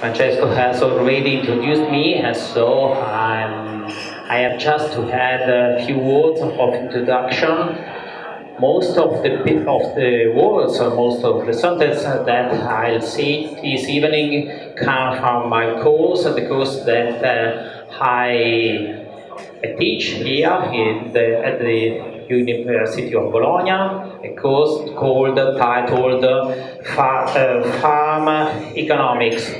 Francesco has already introduced me, and so I'm, I have just to add a few words of introduction. Most of the of the words, or most of the sentences that I'll say this evening come from my course, the course that uh, I teach here the, at the University of Bologna, a course called, titled uh, Farm Economics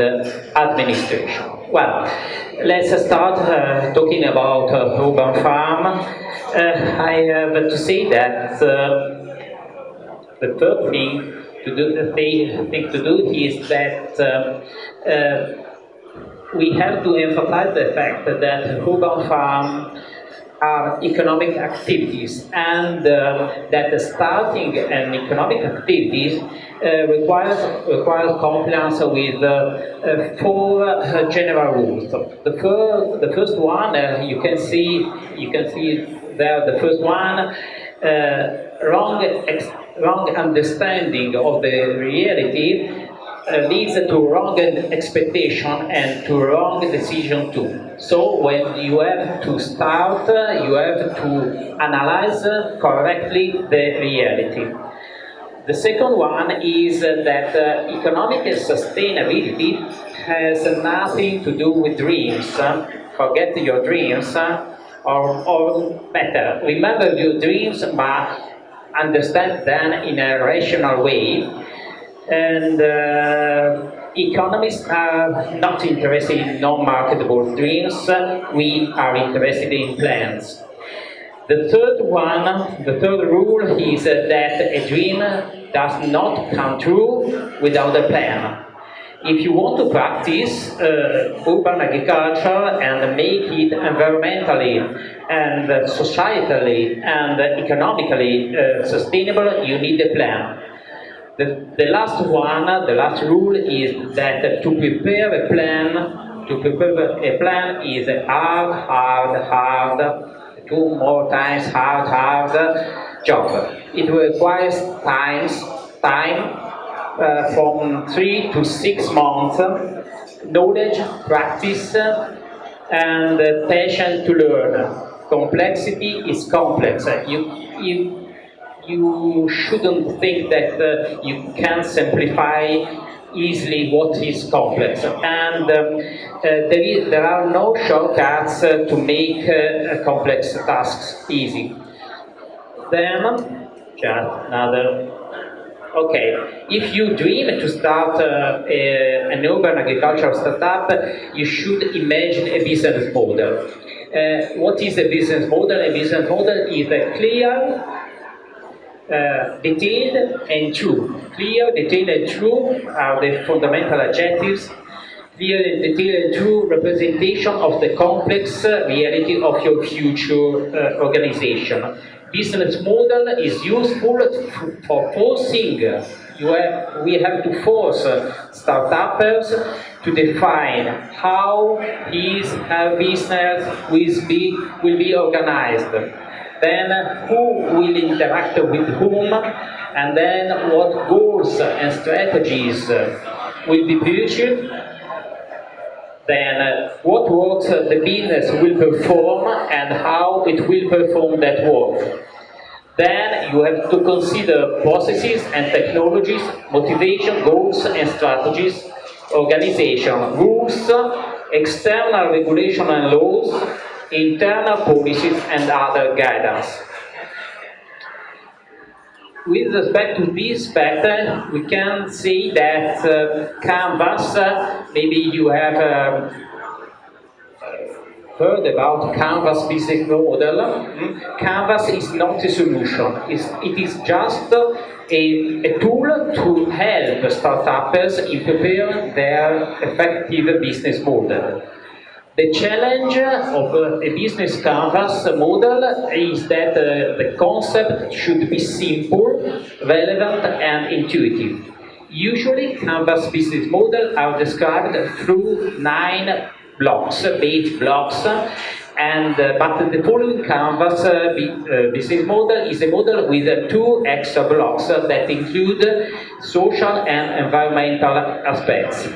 and Administration. Well, let's start uh, talking about uh, urban farm. Uh, I have to say that uh, the third thing to do, the thing to do is that um, uh, we have to emphasize the fact that urban farm are economic activities and uh, that starting an economic activities uh, requires, requires compliance with uh, uh four uh, general rules. The, first, the first one, uh, you can see, you can see there the first one, wrong, wrong understanding of the reality uh, leads to wrong expectation and to wrong decision too. So when you have to start, uh, you have to analyze correctly the reality. The second one is that uh, economic sustainability has nothing to do with dreams. Forget your dreams, or, or better, remember your dreams but understand them in a rational way and uh, economists are not interested in non-marketable dreams, we are interested in plans. The third one, the third rule is that a dream does not come true without a plan. If you want to practice uh, urban agriculture and make it environmentally and societally and economically uh, sustainable, you need a plan. The, the last one, the last rule is that to prepare a plan, to prepare a plan is hard, hard, hard, two more times hard, hard job. It requires times, time uh, from three to six months, knowledge, practice, and passion to learn. Complexity is complex. You, you you shouldn't think that uh, you can simplify easily what is complex. And um, uh, there, is, there are no shortcuts uh, to make uh, complex tasks easy. Then, just another. Okay, if you dream to start uh, a, an urban agricultural startup, you should imagine a business model. Uh, what is a business model? A business model is a clear uh, detailed and true. Clear, detailed and true are the fundamental adjectives. Clear and detailed and true representation of the complex uh, reality of your future uh, organization. Business model is useful for forcing you have, we have to force uh, startups to define how his her business will be, will be organized then who will interact with whom, and then what goals and strategies will be pursued, then uh, what works the business will perform and how it will perform that work. Then you have to consider processes and technologies, motivation, goals and strategies, organization, rules, external regulation and laws, internal policies and other guidance. With respect to this pattern, we can see that uh, Canvas, uh, maybe you have um, heard about Canvas business model. Mm? Canvas is not a solution, it's, it is just a, a tool to help startups in preparing their effective business model. The challenge of a business canvas model is that uh, the concept should be simple, relevant and intuitive. Usually canvas business models are described through nine blocks, base blocks, and uh, but the following canvas uh, uh, business model is a model with uh, two extra blocks that include social and environmental aspects.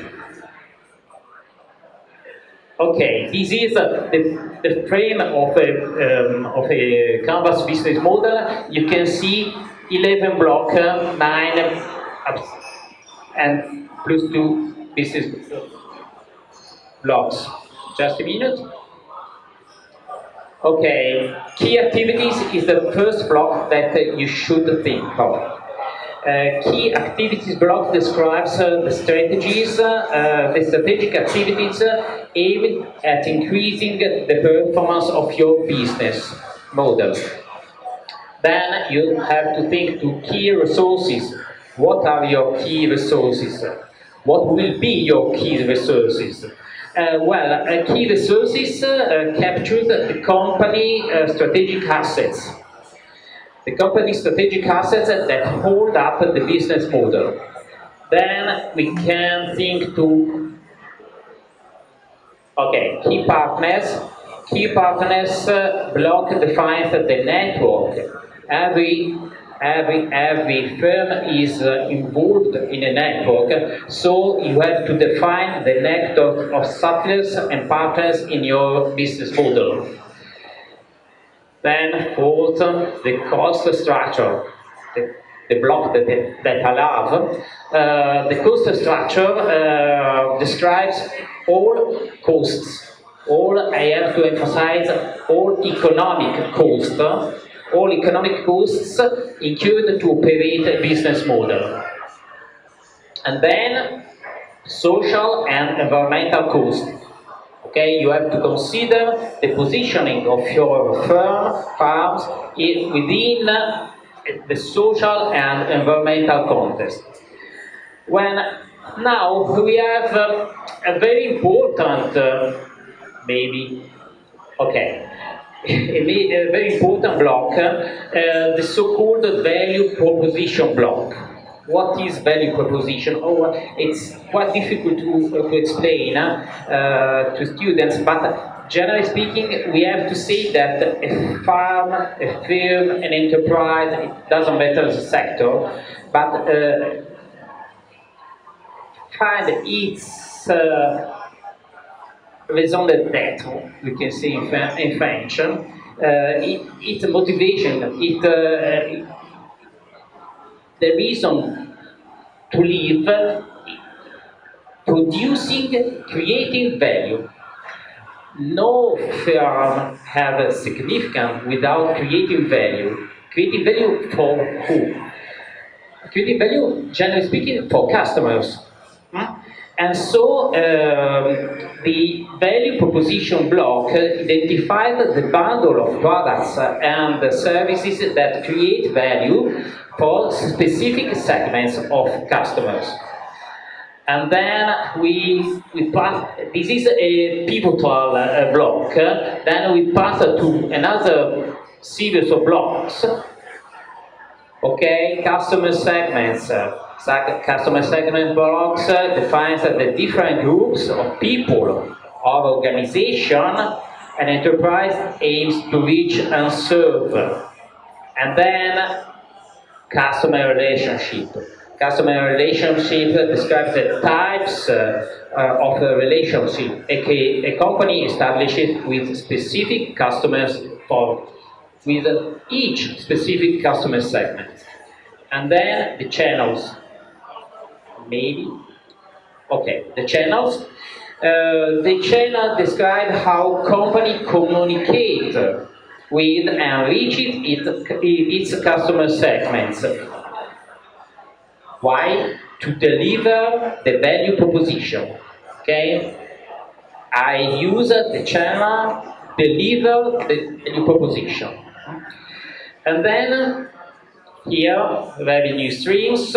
Okay, this is uh, the, the frame of a, um, of a Canvas business model. You can see 11 block, uh, 9 uh, and plus 2 business blocks. Just a minute. Okay, key activities is the first block that you should think of. Uh, key activities block describes uh, the strategies, uh, the strategic activities aimed at increasing the performance of your business model. Then you have to think to key resources. What are your key resources? What will be your key resources? Uh, well, uh, key resources uh, capture the company strategic assets the company's strategic assets that hold up the business model. Then we can think to, okay, key partners. Key partners uh, block defines the network. Every every every firm is uh, involved in a network, so you have to define the network of suppliers and partners in your business model. Then fourth, the cost structure, the, the block that, that I love. Uh, the cost structure uh, describes all costs, all, I have to emphasize, all economic costs, all economic costs incurred to operate a business model. And then social and environmental costs. Okay, you have to consider the positioning of your firm, farms within the social and environmental context. When now we have a very important, maybe, okay, a, very important block, uh, the so-called value proposition block what is value proposition? Oh, it's quite difficult to, to explain uh, to students, but generally speaking, we have to say that a farm, a firm, an enterprise, it doesn't matter the sector, but uh, find its uh, raison d'être, we can say in, in French, uh, it, its motivation, it, uh, the reason to live producing, creating value. No firm have significant without creating value. Creating value for who? Creating value, generally speaking, for customers. And so um, the value proposition block identified the bundle of products and services that create value for specific segments of customers. And then we, we pass, this is a pivotal uh, block, then we pass to another series of blocks, okay, customer segments. Customer segment blocks uh, defines the different groups of people or organization an enterprise aims to reach and serve. And then customer relationship. Customer relationship describes the types uh, uh, of relationship a, a company establishes with specific customers for with each specific customer segment. And then the channels. Maybe. Okay, the channels. Uh, the channel describe how company communicate with and reach it, its customer segments. Why? To deliver the value proposition. Okay? I use the channel, deliver the value proposition. And then here, revenue streams.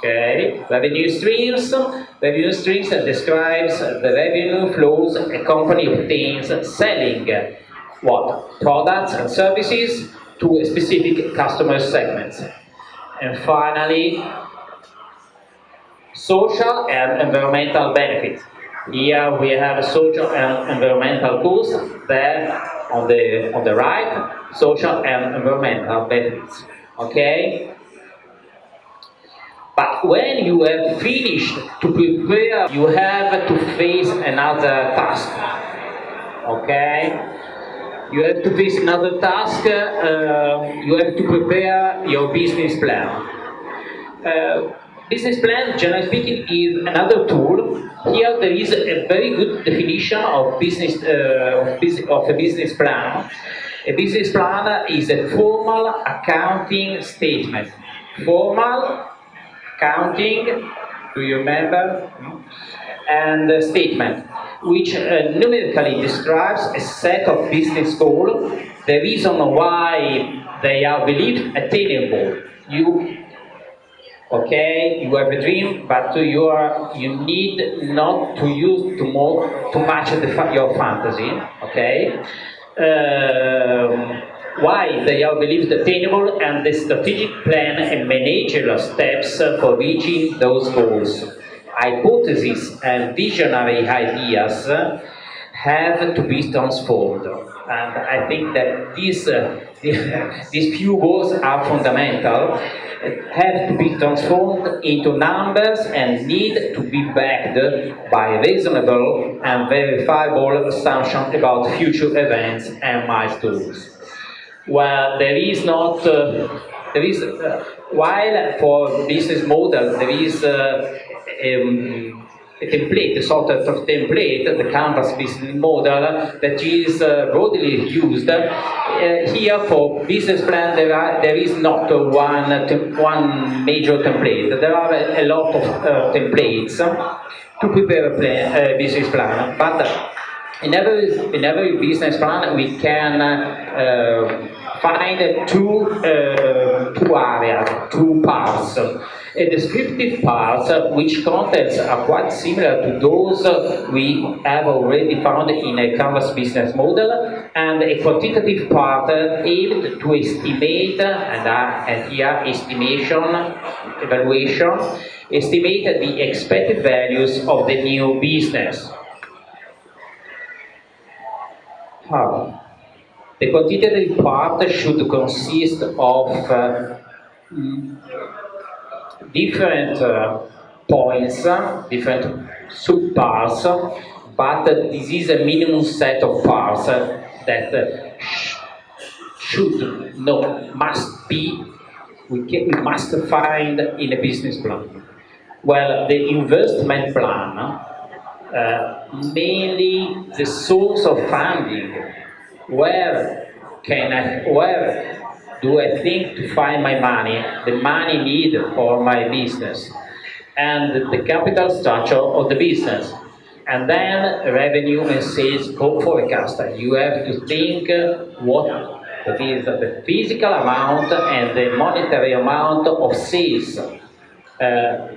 Okay, revenue streams. Revenue streams describes the revenue flows a company obtains selling what? Products and services to a specific customer segment. And finally, social and environmental benefits. Here we have social and environmental goals. There on the on the right, social and environmental benefits. Okay. But when you have finished to prepare, you have to face another task. Okay? You have to face another task, uh, you have to prepare your business plan. Uh, business plan, generally speaking, is another tool. Here there is a very good definition of business uh, of, a business plan. A business plan is a formal accounting statement. Formal accounting, do you remember? And a statement, which uh, numerically describes a set of business goals, the reason why they are believed attainable. You okay you have a dream but you are you need not to use too, more, too much the, your fantasy okay um, why they are believed attainable and the strategic plan and managerial steps for reaching those goals hypotheses and visionary ideas have to be transformed and I think that these, uh, these few goals are fundamental have to be transformed into numbers and need to be backed by reasonable and verifiable assumptions about future events and milestones. Well, there is not, uh, there is, uh, while for business model there is uh, um, a template, a sort of template, the Canvas business model that is uh, broadly used. Uh, here for business plan there, are, there is not one, one major template. There are a, a lot of uh, templates to prepare a plan, business plan. But in every, in every business plan we can uh, find two, uh, two areas, two parts a descriptive part which contents are quite similar to those we have already found in a Canvas business model and a quantitative part aimed to estimate and, uh, and here estimation, evaluation, estimate the expected values of the new business. How? The quantitative part should consist of uh, different uh, points, different subparts, but this is a minimum set of parts that uh, should, no, must be, we, can, we must find in a business plan. Well, the investment plan, uh, mainly the source of funding, where can I, where do I think to find my money, the money needed for my business, and the capital structure of the business. And then revenue and sales forecast. You have to think what that is the physical amount and the monetary amount of sales, uh,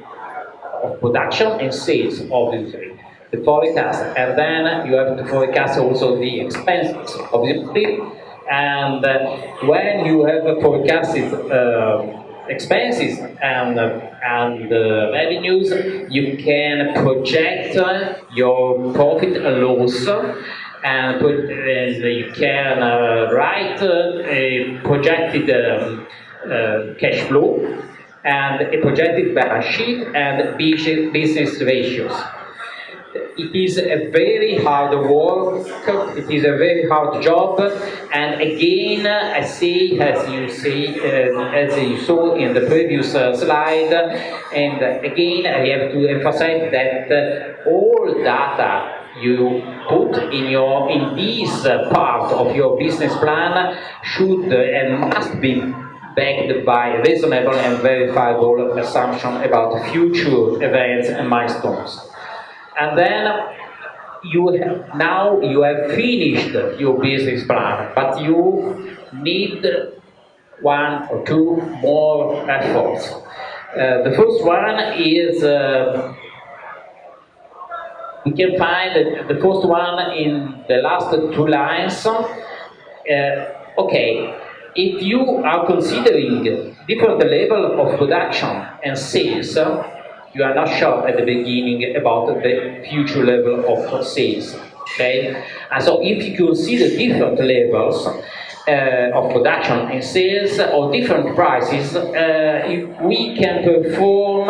of production and sales, obviously. The forecast, and then you have to forecast also the expenses, of the obviously. And uh, when you have forecasted uh, expenses and, uh, and revenues, you can project your profit and loss and, put, and you can write a projected um, cash flow and a projected balance sheet and business ratios it is a very hard work, it is a very hard job, and again, I say, as you see, uh, as you saw in the previous uh, slide, and again, I have to emphasize that uh, all data you put in your in this part of your business plan should and must be backed by reasonable and verifiable assumption about future events and milestones and then you have, now you have finished your business plan, but you need one or two more efforts. Uh, the first one is uh, we can find the first one in the last two lines. Uh, okay, if you are considering different level of production and sales, you are not sure at the beginning about the future level of sales. Okay? And so if you consider different levels, uh, of production and sales or different prices, uh, we can perform,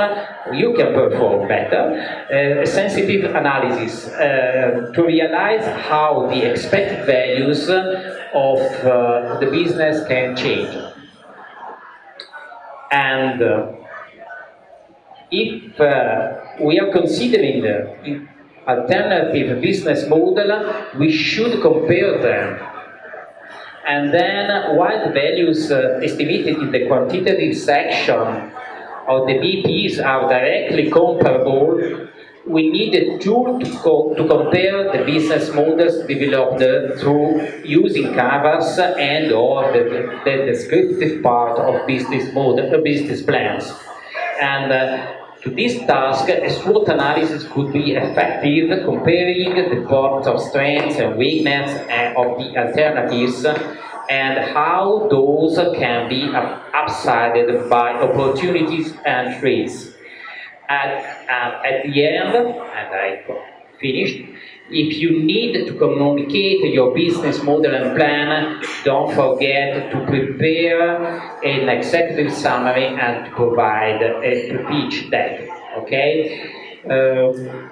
you can perform better, uh, sensitive analysis uh, to realize how the expected values of uh, the business can change. And uh, if we are considering the alternative business model, we should compare them and then while the values uh, estimated in the quantitative section of the BPs are directly comparable, we need a tool to, co to compare the business models developed through using canvas and or the, the descriptive part of business model, uh, business plans. And uh, to this task, a SWOT analysis could be effective comparing the of strengths and weakness eh, of the alternatives and how those can be upsided by opportunities and threats. At, uh, at the end, and I finished, if you need to communicate your business model and plan, don't forget to prepare an executive summary and provide a pitch deck. Okay? Uh,